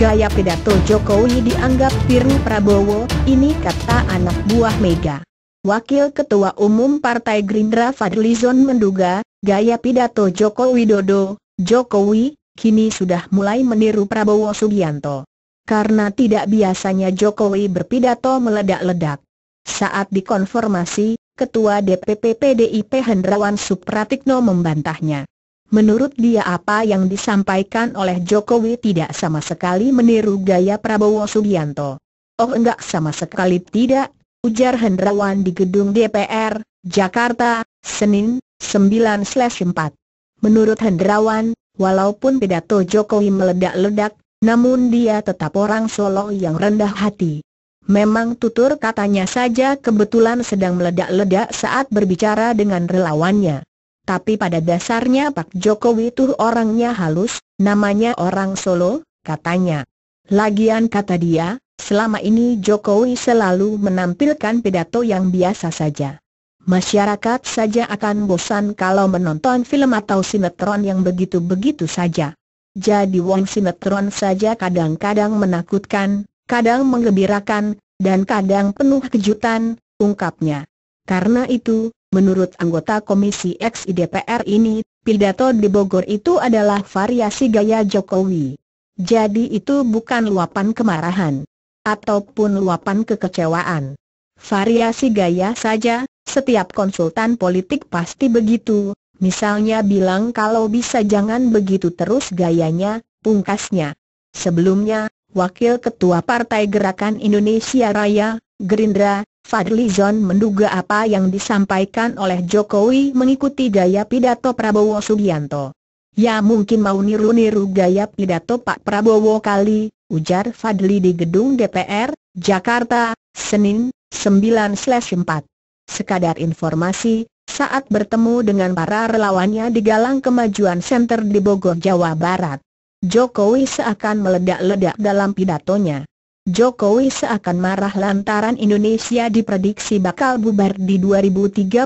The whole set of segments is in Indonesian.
Gaya pidato Jokowi dianggap Piru Prabowo, ini kata anak buah Mega. Wakil Ketua Umum Partai Gerindra Fadlizon menduga, gaya pidato Joko Widodo, Jokowi, kini sudah mulai meniru Prabowo Subianto. Karena tidak biasanya Jokowi berpidato meledak-ledak. Saat dikonformasi, Ketua DPP PDIP Hendrawan Supratikno membantahnya. Menurut dia apa yang disampaikan oleh Jokowi tidak sama sekali meniru gaya Prabowo Subianto. Oh enggak sama sekali tidak, ujar Hendrawan di gedung DPR, Jakarta, Senin, 9/4. Menurut Hendrawan, walaupun pidato Jokowi meledak-ledak, namun dia tetap orang Solo yang rendah hati. Memang tutur katanya saja kebetulan sedang meledak-ledak saat berbicara dengan relawannya. Tapi pada dasarnya Pak Jokowi itu orangnya halus, namanya orang Solo, katanya. Lagian kata dia, selama ini Jokowi selalu menampilkan pidato yang biasa saja. Masyarakat saja akan bosan kalau menonton film atau sinetron yang begitu-begitu saja. Jadi wong sinetron saja kadang-kadang menakutkan, kadang menggembirakan, dan kadang penuh kejutan, ungkapnya. Karena itu, menurut anggota Komisi X DPR ini, pidato di Bogor itu adalah variasi gaya Jokowi. Jadi itu bukan luapan kemarahan. Ataupun luapan kekecewaan. Variasi gaya saja, setiap konsultan politik pasti begitu, misalnya bilang kalau bisa jangan begitu terus gayanya, pungkasnya. Sebelumnya, Wakil Ketua Partai Gerakan Indonesia Raya, Gerindra, Fadli Zon menduga apa yang disampaikan oleh Jokowi mengikuti gaya pidato Prabowo Subianto. Ya mungkin mau niru-niru gaya pidato Pak Prabowo kali, ujar Fadli di gedung DPR, Jakarta, Senin, 9/4. Sekadar informasi, saat bertemu dengan para relawannya di Galang Kemajuan Center di Bogor, Jawa Barat. Jokowi seakan meledak-ledak dalam pidatonya. Jokowi seakan marah lantaran Indonesia diprediksi bakal bubar di 2030,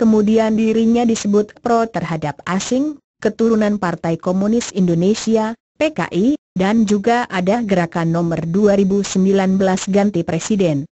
kemudian dirinya disebut pro terhadap asing, keturunan Partai Komunis Indonesia, PKI, dan juga ada gerakan nomor 2019 ganti presiden.